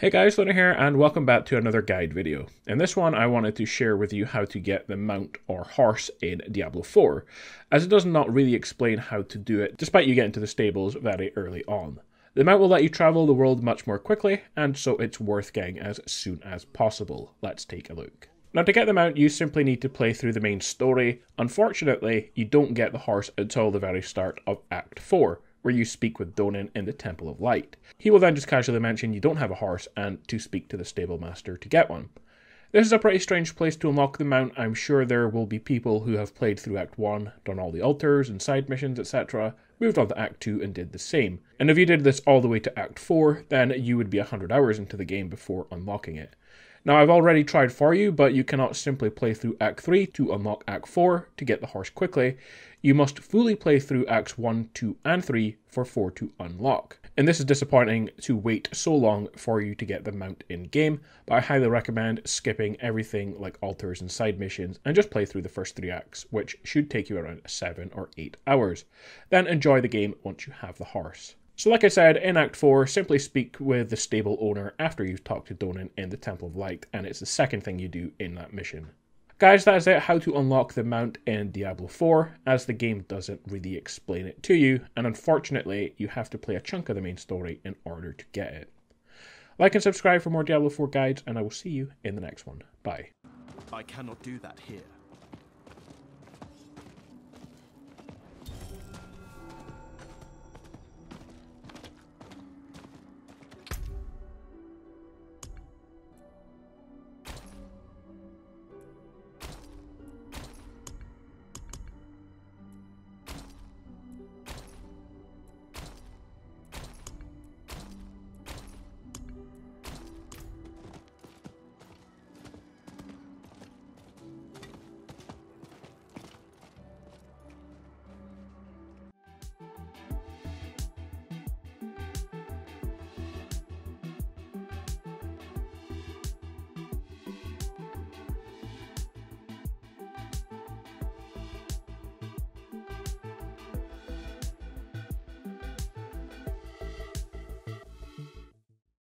Hey guys, Luna here, and welcome back to another guide video. In this one, I wanted to share with you how to get the mount or horse in Diablo 4, as it does not really explain how to do it, despite you getting to the stables very early on. The mount will let you travel the world much more quickly, and so it's worth getting as soon as possible. Let's take a look. Now to get the mount, you simply need to play through the main story. Unfortunately, you don't get the horse until the very start of Act 4, where you speak with Donan in the Temple of Light. He will then just casually mention you don't have a horse and to speak to the stable master to get one. This is a pretty strange place to unlock the mount. I'm sure there will be people who have played through Act 1, done all the altars and side missions, etc., moved on to Act 2 and did the same. And if you did this all the way to Act 4, then you would be 100 hours into the game before unlocking it. Now, I've already tried for you, but you cannot simply play through Act 3 to unlock Act 4 to get the horse quickly. You must fully play through Acts 1, 2, and 3 for 4 to unlock. And this is disappointing to wait so long for you to get the mount in game, but I highly recommend skipping everything like altars and side missions and just play through the first three acts, which should take you around 7 or 8 hours. Then enjoy the game once you have the horse. So, like I said, in Act 4, simply speak with the stable owner after you've talked to Donan in the Temple of Light, and it's the second thing you do in that mission. Guys, that is it, how to unlock the mount in Diablo 4, as the game doesn't really explain it to you, and unfortunately, you have to play a chunk of the main story in order to get it. Like and subscribe for more Diablo 4 guides, and I will see you in the next one. Bye. I cannot do that here.